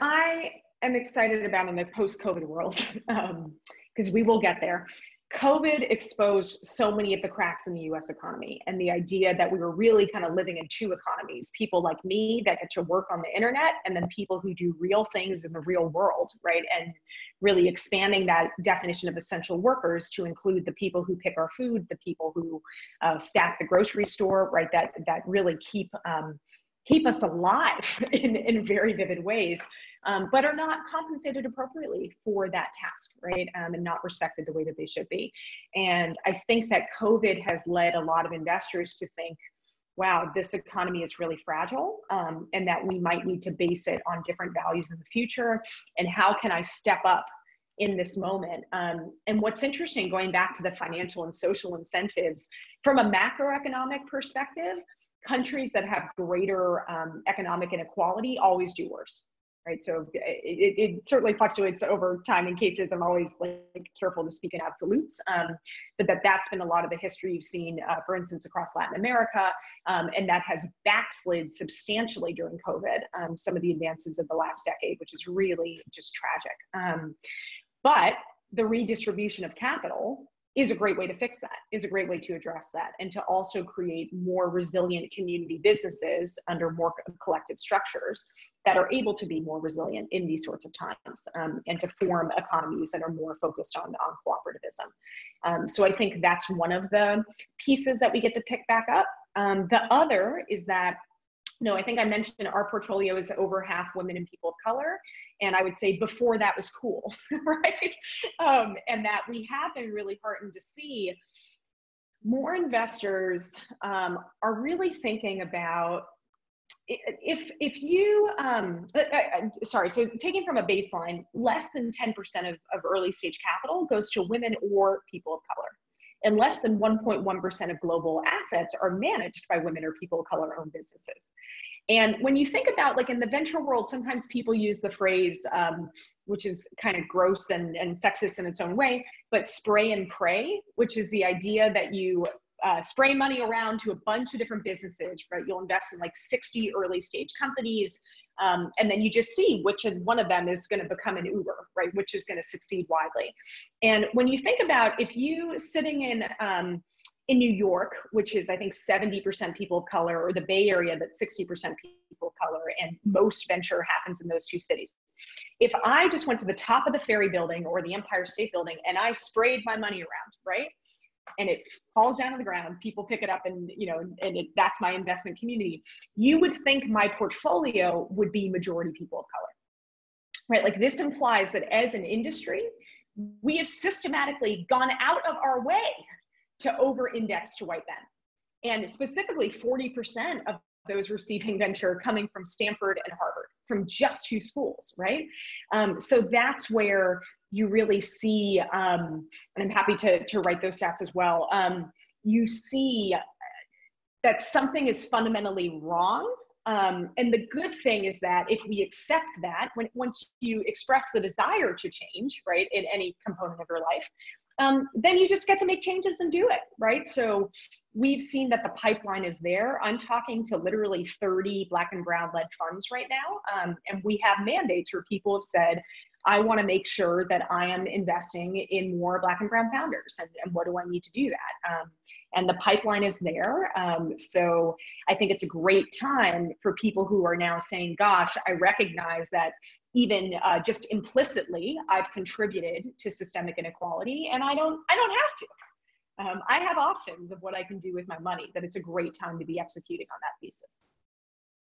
I am excited about in the post-COVID world, because um, we will get there, COVID exposed so many of the cracks in the US economy and the idea that we were really kind of living in two economies people like me that get to work on the internet, and then people who do real things in the real world, right? And really expanding that definition of essential workers to include the people who pick our food, the people who uh, staff the grocery store, right? That, that really keep. Um, keep us alive in, in very vivid ways um, but are not compensated appropriately for that task, right? Um, and not respected the way that they should be. And I think that COVID has led a lot of investors to think, wow, this economy is really fragile um, and that we might need to base it on different values in the future. And how can I step up in this moment. Um, and what's interesting, going back to the financial and social incentives, from a macroeconomic perspective, countries that have greater um, economic inequality always do worse right? So it, it, certainly fluctuates over time in cases. I'm always like careful to speak in absolutes, um, but that that's been a lot of the history you've seen, uh, for instance, across Latin America, um, and that has backslid substantially during COVID. Um, some of the advances of the last decade, which is really just tragic. Um, but the redistribution of capital is a great way to fix that is a great way to address that and to also create more resilient community businesses under more collective structures that are able to be more resilient in these sorts of times um, and to form economies that are more focused on, on cooperativism. Um, so i think that's one of the pieces that we get to pick back up. Um, the other is that no, I think I mentioned our portfolio is over half women and people of color. And I would say before that was cool, right? Um, and that we have been really heartened to see more investors um, are really thinking about if if you um, uh, uh, uh, sorry so taking from a baseline less than 10% of, of early stage capital goes to women or people of and less than 1.1% of global assets are managed by women or people of color owned businesses. And when you think about, like in the venture world, sometimes people use the phrase, um, which is kind of gross and, and sexist in its own way, but spray and pray, which is the idea that you uh, spray money around to a bunch of different businesses, right? You'll invest in like 60 early stage companies. Um, and then you just see which one of them is going to become an Uber, right? Which is going to succeed widely. And when you think about if you sitting in um, in New York, which is I think 70% people of color, or the Bay Area, that's 60% people of color, and most venture happens in those two cities. If I just went to the top of the Ferry Building or the Empire State Building and I sprayed my money around, right? And it falls down on the ground people pick it up and you know and it, that's my investment community. You would think my portfolio would be majority people of color right? Like this implies that as an industry we have systematically gone out of our way to over index to white men. And specifically 40% of those receiving venture coming from stanford and harvard from just two schools right? Um, so that's where you really see, um, and I'm happy to, to write those stats as well, um, you see that something is fundamentally wrong. Um, and the good thing is that if we accept that, when once you express the desire to change, right, in any component of your life, um, then you just get to make changes and do it, right? So we've seen that the pipeline is there. I'm talking to literally 30 Black and Brown led funds right now, um, and we have mandates where people have said, I want to make sure that I am investing in more Black and Brown founders. And, and what do I need to do that? Um, and the pipeline is there. Um, so I think it's a great time for people who are now saying, gosh, I recognize that even uh, just implicitly, I've contributed to systemic inequality and I don't, I don't have to. Um, I have options of what I can do with my money, that it's a great time to be executing on that thesis.